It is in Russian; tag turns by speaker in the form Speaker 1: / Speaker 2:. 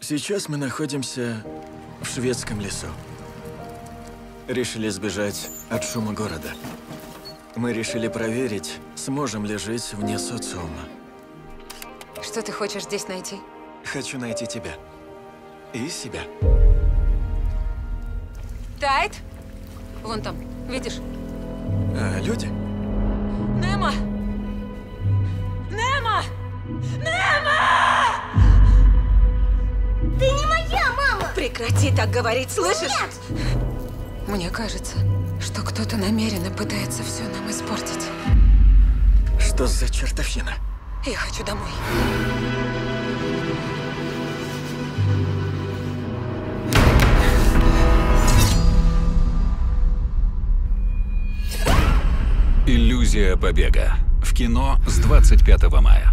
Speaker 1: Сейчас мы находимся в шведском лесу. Решили сбежать от шума города. Мы решили проверить, сможем ли жить вне социума.
Speaker 2: Что ты хочешь здесь найти?
Speaker 1: Хочу найти тебя. И себя.
Speaker 2: Тайт! Вон там, видишь?
Speaker 1: А, люди?
Speaker 2: Немо! Немо!
Speaker 3: Ты не моя мама!
Speaker 2: Прекрати так говорить, слышишь?
Speaker 3: Нет!
Speaker 2: Мне кажется, что кто-то намеренно пытается все нам испортить.
Speaker 1: Что за чертовщина?
Speaker 2: Я хочу домой.
Speaker 4: Иллюзия побега. В кино с 25 мая.